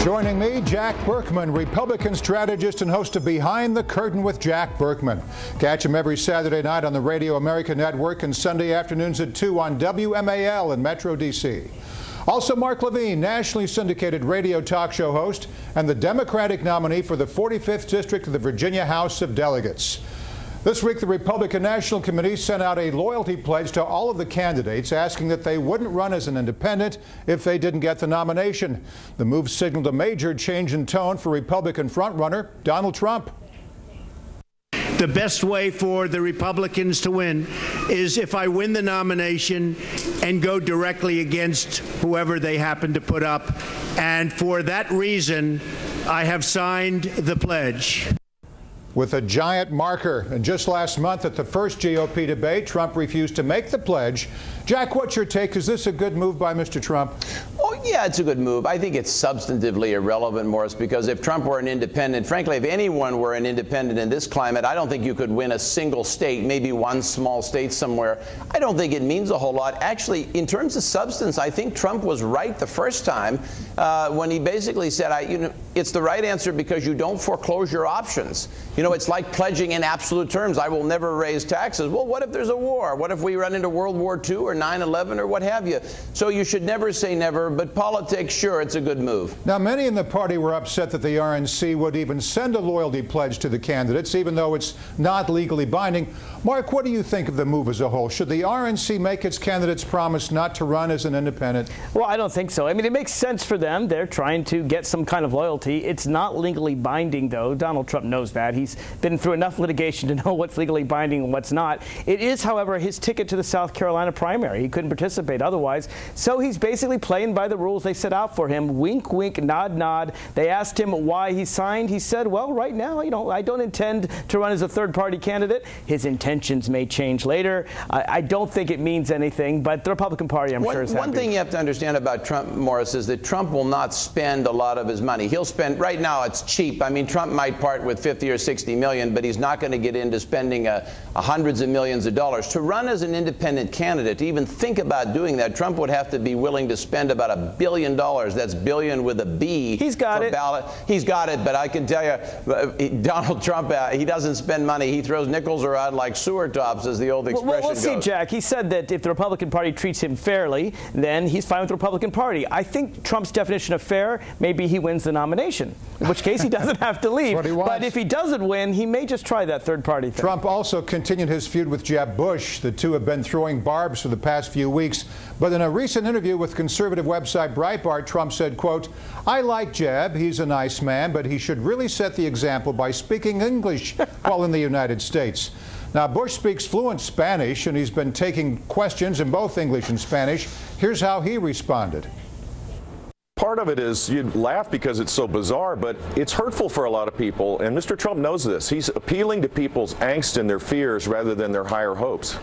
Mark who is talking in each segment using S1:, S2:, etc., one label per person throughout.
S1: Joining me, Jack Burkman, Republican strategist and host of Behind the Curtain with Jack Burkman. Catch him every Saturday night on the Radio America Network and Sunday afternoons at 2 on WMAL in Metro D.C. Also, Mark Levine, nationally syndicated radio talk show host and the Democratic nominee for the 45th District of the Virginia House of Delegates. This week, the Republican National Committee sent out a loyalty pledge to all of the candidates, asking that they wouldn't run as an independent if they didn't get the nomination. The move signaled a major change in tone for Republican frontrunner Donald Trump.
S2: The best way for the Republicans to win is if I win the nomination and go directly against whoever they happen to put up. And for that reason, I have signed the pledge
S1: with a giant marker. And just last month at the first GOP debate, Trump refused to make the pledge. Jack, what's your take? Is this a good move by Mr. Trump?
S3: Yeah, it's a good move. I think it's substantively irrelevant, Morris, because if Trump were an independent, frankly, if anyone were an independent in this climate, I don't think you could win a single state, maybe one small state somewhere. I don't think it means a whole lot. Actually, in terms of substance, I think Trump was right the first time uh, when he basically said, I, you know, it's the right answer because you don't foreclose your options. You know, it's like pledging in absolute terms, I will never raise taxes. Well, what if there's a war? What if we run into World War II or 9 11 or what have you? So you should never say never, but politics, sure, it's a good move.
S1: Now, many in the party were upset that the RNC would even send a loyalty pledge to the candidates, even though it's not legally binding. Mark, what do you think of the move as a whole? Should the RNC make its candidates promise not to run as an independent?
S4: Well, I don't think so. I mean, it makes sense for them. They're trying to get some kind of loyalty. It's not legally binding, though. Donald Trump knows that. He's been through enough litigation to know what's legally binding and what's not. It is, however, his ticket to the South Carolina primary. He couldn't participate otherwise. So he's basically playing by the rules they set out for him. Wink, wink, nod, nod. They asked him why he signed. He said, well, right now, you know, I don't intend to run as a third party candidate. His intentions may change later. I, I don't think it means anything, but the Republican Party, I'm
S3: one,
S4: sure, is happy.
S3: One thing you have to understand about Trump, Morris, is that Trump will not spend a lot of his money. He'll spend, right now, it's cheap. I mean, Trump might part with 50 or 60 million, but he's not going to get into spending a, a hundreds of millions of dollars. To run as an independent candidate, to even think about doing that, Trump would have to be willing to spend about a billion dollars. That's billion with a B.
S4: He's got it.
S3: Ballot. He's got it, but I can tell you, uh, Donald Trump, uh, he doesn't spend money. He throws nickels around like sewer tops, as the old expression
S4: well, we'll see. Jack. He said that if the Republican Party treats him fairly, then he's fine with the Republican Party. I think Trump's definition of fair, maybe he wins the nomination, in which case he doesn't have to leave. But if he doesn't win, he may just try that third party thing.
S1: Trump also continued his feud with Jeb Bush. The two have been throwing barbs for the past few weeks. But in a recent interview with conservative website Breitbart, Trump said, quote, I like Jeb. He's a nice man, but he should really set the example by speaking English while in the United States. Now, Bush speaks fluent Spanish, and he's been taking questions in both English and Spanish. Here's how he responded.
S5: Part of it is you laugh because it's so bizarre, but it's hurtful for a lot of people, and Mr. Trump knows this. He's appealing to people's angst and their fears rather than their higher hopes.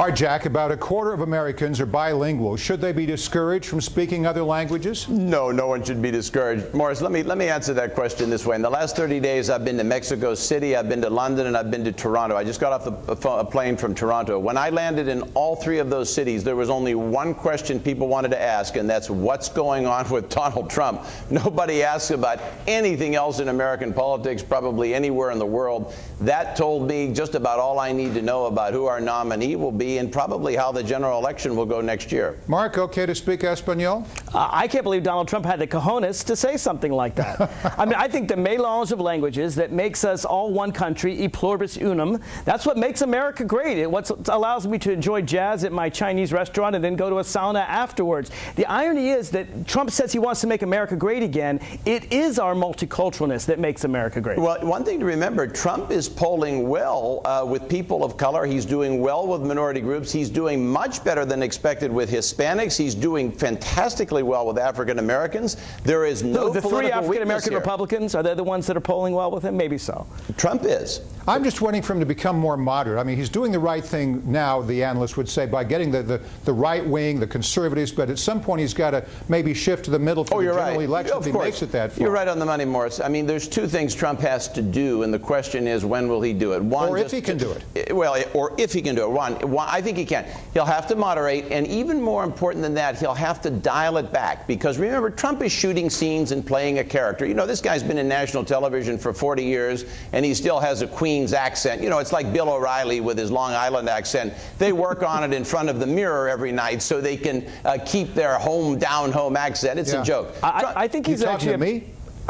S1: All right, Jack, about a quarter of Americans are bilingual. Should they be discouraged from speaking other languages?
S3: No, no one should be discouraged. Morris, let me, let me answer that question this way. In the last 30 days, I've been to Mexico City, I've been to London, and I've been to Toronto. I just got off the, a plane from Toronto. When I landed in all three of those cities, there was only one question people wanted to ask, and that's what's going on with Donald Trump. Nobody asks about anything else in American politics, probably anywhere in the world. That told me just about all I need to know about who our nominee will be and probably how the general election will go next year.
S1: Mark, okay to speak Espanol?
S4: Uh, I can't believe Donald Trump had the cojones to say something like that. I mean, I think the melange of languages that makes us all one country, e pluribus unum, that's what makes America great. It what allows me to enjoy jazz at my Chinese restaurant and then go to a sauna afterwards. The irony is that Trump says he wants to make America great again. It is our multiculturalness that makes America great.
S3: Well, one thing to remember, Trump is polling well uh, with people of color. He's doing well with minority groups. He's doing much better than expected with Hispanics. He's doing fantastically well with African Americans. There is no,
S4: no the three African American Republicans are they the ones that are polling well with him? Maybe so.
S3: Trump is.
S1: I'm just waiting for him to become more moderate. I mean, he's doing the right thing now, the analysts would say, by getting the, the, the right wing, the conservatives, but at some point he's got to maybe shift to the middle for
S3: oh,
S1: the
S3: you're
S1: general
S3: right.
S1: election
S3: of
S1: if
S3: course.
S1: he makes it that far.
S3: You're right on the money, Morris. I mean, there's two things Trump has to do, and the question is when will he do it?
S1: One, or if he can do it.
S3: Well, or if he can do it. One, want, I think he can. He'll have to moderate, and even more important than that, he'll have to dial it back. Because remember, Trump is shooting scenes and playing a character. You know, this guy's been in national television for 40 years, and he still has a Queens accent. You know, it's like Bill O'Reilly with his Long Island accent. They work on it in front of the mirror every night so they can uh, keep their home down home accent. It's
S1: Yeah.
S3: a joke.
S4: I, I think
S1: You
S4: he's
S1: talking
S4: actually
S1: to me?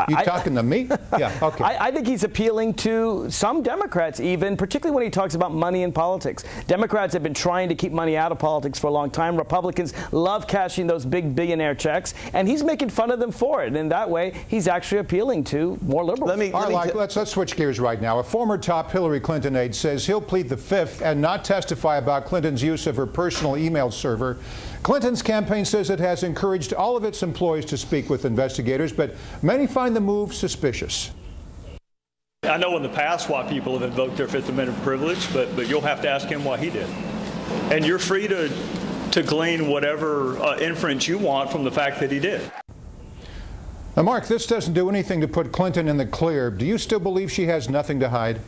S1: You
S4: I-
S1: talking to me? Yeah, okay.
S4: I, I think he's appealing to some Democrats, even, particularly when he talks about money in politics. Democrats have been trying to keep money out of politics for a long time. Republicans love cashing those big billionaire checks, and he's making fun of them for it. And in that way, he's actually appealing to more liberals.
S3: Let me,
S1: All
S3: let
S1: right,
S3: me
S1: let's, let's switch gears right now. A former top Hillary Clinton aide says he'll plead the fifth and not testify about Clinton's use of her personal email server. Clinton's campaign says it has encouraged all of its employees to speak with investigators, but many find the move suspicious.
S6: I know in the past why people have invoked their Fifth Amendment privilege, but, but you'll have to ask him why he did. And you're free to, to glean whatever uh, inference you want from the fact that he did.
S1: Now, Mark, this doesn't do anything to put Clinton in the clear. Do you still believe she has nothing to hide?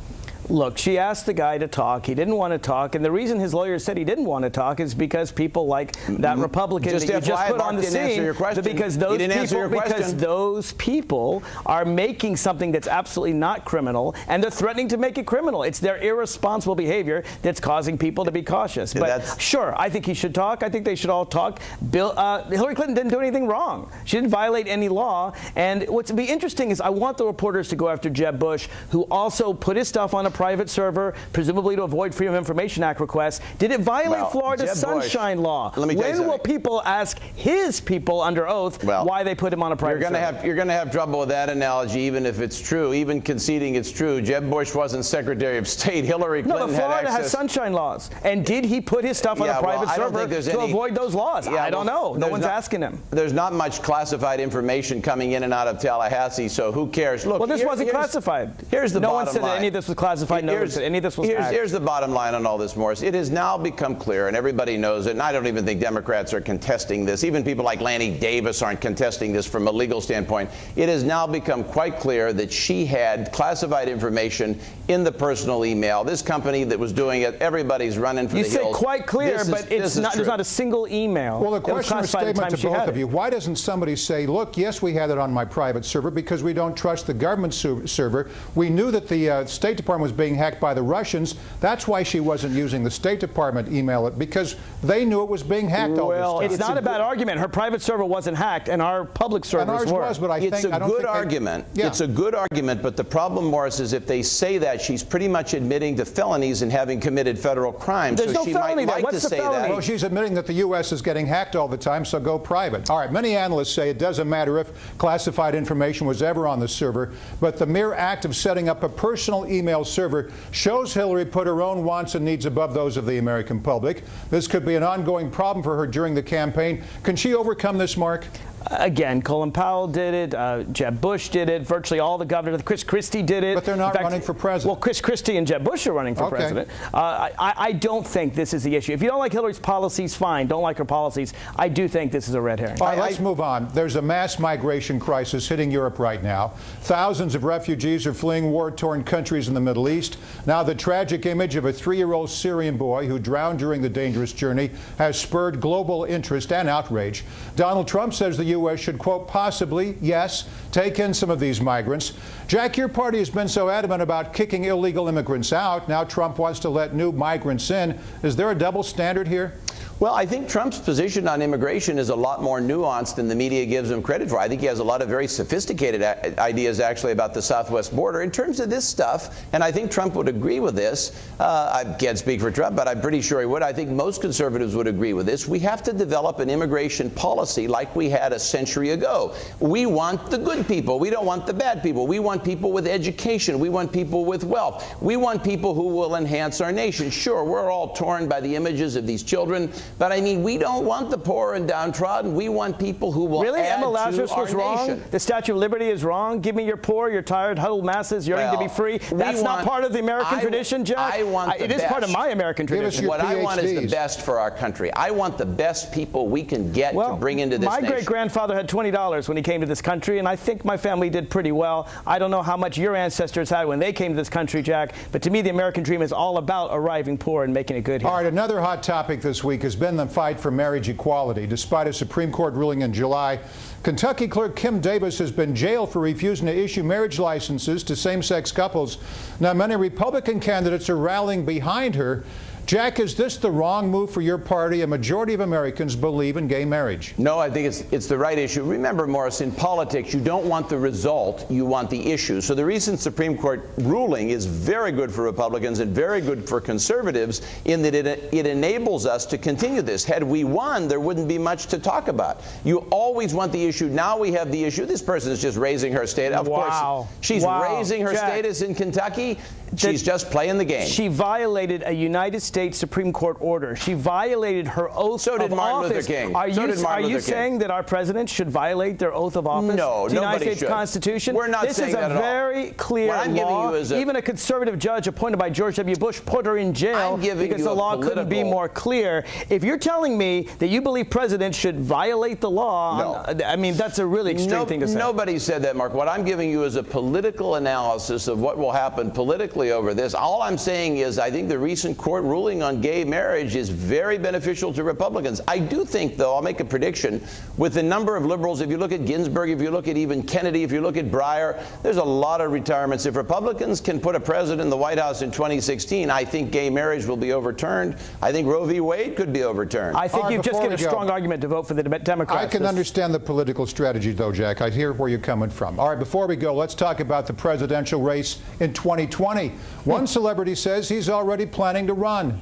S4: Look, she asked the guy to talk. He didn't want to talk, and the reason his lawyer said he didn't want to talk is because people like that Republican
S3: Just
S4: that you just put on the
S3: answer
S4: scene,
S3: your question.
S4: because those people,
S3: your
S4: because those people are making something that's absolutely not criminal, and they're threatening to make it criminal. It's their irresponsible behavior that's causing people to be cautious. But
S3: that's-
S4: sure, I think he should talk. I think they should all talk. Bill, uh, Hillary Clinton didn't do anything wrong. She didn't violate any law. And what's be interesting is I want the reporters to go after Jeb Bush, who also put his stuff on a private server, presumably to avoid Freedom of Information Act requests. Did it violate
S3: Well,
S4: Florida's
S3: Jeb Bush-
S4: sunshine law?
S3: Let me
S4: when will people ask his people under oath
S3: Well,
S4: why they put him on a private
S3: You're going to
S4: server?
S3: have you're going to have trouble with that analogy, even if it's true, even conceding it's true. Jeb Bush wasn't Secretary of State. Hillary
S4: no,
S3: Clinton
S4: but Florida has sunshine laws. And did he put his stuff on
S3: Yeah,
S4: a private
S3: don't
S4: server to
S3: any-
S4: avoid those laws?
S3: Yeah,
S4: I don't
S3: well,
S4: know. No one's
S3: not-
S4: asking him.
S3: There's not much classified information coming in and out of Tallahassee, so who cares? Look,
S4: Well, this
S3: here-
S4: wasn't classified.
S3: Here's the
S4: No one said that any of this was classified. No one
S3: Here's-
S4: said any of this was
S3: here's, here's the bottom line on all this, Morris. It has now become clear, and everybody knows it, and I don't even think Democrats are contesting this. Even people like Lanny Davis aren't contesting this from a legal standpoint. It has now become quite clear that she had classified information in the personal email. This company that was doing it, everybody's running for
S4: You
S3: the
S4: say quite clear,
S3: This
S4: but
S3: this
S4: it's not. There's not a single email.
S1: Well, the
S4: that was
S1: question or
S4: classified at the
S1: statement to both of you, why doesn't somebody say, look, yes, we had it on my private server because we don't trust the government su- server. We knew that the uh, State Department was being hacked by the Russians. That's why she wasn't using the State Department email it because they knew it was being hacked all
S4: Well,
S1: this
S4: it's
S1: time.
S4: not a bad argument. Her private server wasn't hacked, and our public servers
S1: and ours
S4: were.
S1: was, but I
S3: it's
S1: think
S3: a
S1: I don't
S3: good
S1: think they-
S3: argument.
S1: Yeah.
S3: It's a good argument, but the problem, Morris, is if they say that, she's pretty much admitting to felonies and having committed federal crimes.
S4: There's
S3: so
S4: no
S3: she
S4: felony
S3: might like
S4: What's
S3: to
S4: the
S3: say
S4: felony?
S3: that.
S1: Well, she's admitting that the U.S. is getting hacked all the time, so go private. All right, many analysts say it doesn't matter if classified information was ever on the server, but the mere act of setting up a personal email server shows Hillary put her own wants and needs above those of the American public. This could be an ongoing problem for her during the campaign. Can she overcome this, Mark?
S4: Again, Colin Powell did it. Uh, Jeb Bush did it. Virtually all the governors. Chris Christie did it.
S1: But they're not
S4: In
S1: running for president.
S4: Well, Chris Christie and Jeb Bush are running for
S1: Okay.
S4: president. Uh, I, I don't think this is the issue. If you don't like Hillary's policies, fine. Don't like her policies. I do think this is a red herring.
S1: All right, let's move on. There's a mass migration crisis hitting Europe right now. Thousands of refugees are fleeing war torn countries in the Middle East. Now, the tragic image of a three year old Syrian boy who drowned during the dangerous journey has spurred global interest and outrage. Donald Trump says the U.S. should, quote, possibly, yes, take in some of these migrants. Jack, your party has been so adamant about kicking illegal immigrants out. Now Trump wants to let new migrants in. Is there a double standard here?
S3: Well, I think Trump's position on immigration is a lot more nuanced than the media gives him credit for. I think he has a lot of very sophisticated ideas, actually, about the southwest border. In terms of this stuff, and I think Trump would agree with this, uh, I can't speak for Trump, but I'm pretty sure he would. I think most conservatives would agree with this. We have to develop an immigration policy like we had a century ago. We want the good people. We don't want the bad people. We want people with education. We want people with wealth. We want people who will enhance our nation. Sure, we're all torn by the images of these children But I mean, we don't want the poor and downtrodden. We want people who will
S4: really
S3: add
S4: Emma
S3: to
S4: Lazarus
S3: our
S4: was wrong.
S3: nation.
S4: The Statue of Liberty is wrong. Give me your poor, your tired, huddled masses yearning
S3: Well,
S4: to be free.
S3: we
S4: That's not
S3: want-
S4: part of the American
S3: I-
S4: tradition, Jack.
S3: I want the
S4: it is part of my American tradition.
S1: your
S3: What I want is the best for our country. I want the best people we can get to bring into this
S4: my
S3: nation.
S4: great grandfather had $20 when he came to this country, and I think my family did pretty well. I don't know how much your ancestors had when they came to this country, Jack, but to me, the American dream is all about arriving poor and making it good here.
S1: All right, another hot topic this week has been the fight for marriage equality. Despite a Supreme Court ruling in July, Kentucky clerk Kim Davis has been jailed for refusing to issue marriage licenses to same sex couples. Now, many Republican candidates are rallying behind her. Jack, is this the wrong move for your party? A majority of Americans believe in gay marriage.
S3: No, I think it's it's the right issue. Remember, Morris, in politics, you don't want the result, you want the issue. So the recent Supreme Court ruling is very good for Republicans and very good for conservatives in that it, it enables us to continue this. Had we won, there wouldn't be much to talk about. You always want the issue. Now we have the issue. This person is just raising her status. Of
S4: Wow.
S3: course, she's
S4: Wow.
S3: raising her
S4: Jack.
S3: status in Kentucky. She's just playing the game.
S4: She violated a United States Supreme Court order. She violated her oath
S3: So did
S4: of
S3: Martin Luther. King.
S4: Are
S3: So
S4: you,
S3: did Martin
S4: are you
S3: Luther King.
S4: saying that our president should violate their oath of office?
S3: No,
S4: the United States
S3: should.
S4: Constitution.
S3: We're not
S4: this
S3: saying
S4: is a
S3: that at all.
S4: very clear
S3: What I'm giving
S4: law.
S3: you is a-
S4: Even a conservative judge appointed by George W. Bush put her in jail because the law couldn't be more clear. If you're telling me that you believe presidents should violate the law,
S3: No.
S4: I mean that's a really extreme
S3: No-
S4: thing to say.
S3: Nobody said that, Mark. What I'm giving you is a political analysis of what will happen politically over this. All I'm saying is I think the recent court ruling on gay marriage is very beneficial to Republicans. I do think, though, I'll make a prediction, with the number of liberals, if you look at Ginsburg, if you look at even Kennedy, if you look at Breyer, there's a lot of retirements. If Republicans can put a president in the White House in 2016, I think gay marriage will be overturned. I think Roe v. Wade could be overturned.
S4: I think
S1: All right,
S4: you just
S1: before
S4: get a
S1: we go-
S4: strong argument to vote for the Democrats.
S1: I can understand the political strategy, though, Jack. I hear where you're coming from. All right, before we go, let's talk about the presidential race in 2020. One celebrity says he's already planning to run.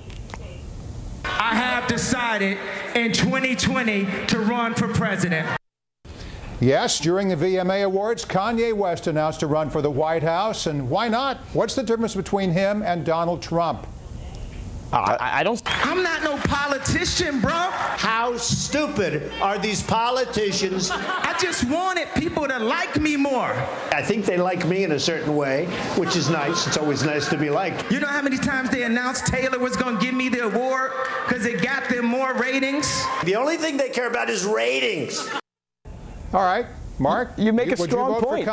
S7: I have decided in 2020 to run for president.
S1: Yes, during the VMA Awards, Kanye West announced to run for the White House, and why not? What's the difference between him and Donald Trump?
S4: I, I don't.
S7: I'm not no politician, bro.
S2: How stupid are these politicians?
S7: I just wanted people to like me more.
S2: I think they like me in a certain way, which is nice. It's always nice to be liked.
S7: You know how many times they announced Taylor was going to give me the award because it got them more ratings?
S2: The only thing they care about is ratings.
S1: All right, Mark,
S4: You make a strong
S1: would
S4: strong
S1: you vote
S4: point.
S1: for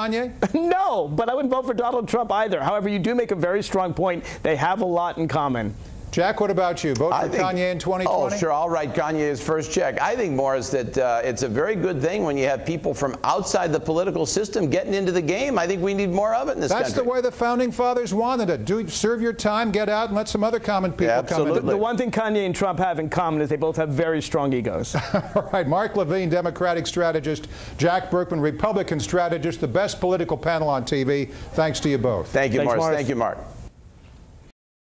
S1: Kanye?
S4: no, but I wouldn't vote for Donald Trump either. However, you do make a very strong point. They have a lot in common.
S1: Jack, what about you? Vote for
S3: think-
S1: Kanye in 2020?
S3: Oh, sure. I'll write Kanye's first check. I think, Morris, that uh, it's a very good thing when you have people from outside the political system getting into the game. I think we need more of it in this
S1: That's
S3: country.
S1: the way the founding fathers wanted it. Do serve your time, get out, and let some other common people come
S3: Absolutely.
S1: into
S4: The one thing Kanye and Trump have in common is they both have very strong egos.
S1: All right, Mark Levine, Democratic strategist, Jack Burkman, Republican strategist, the best political panel on TV. Thanks to you both.
S3: Thank you,
S4: Thanks,
S3: Morris.
S4: Morris.
S3: Thank you, Mark.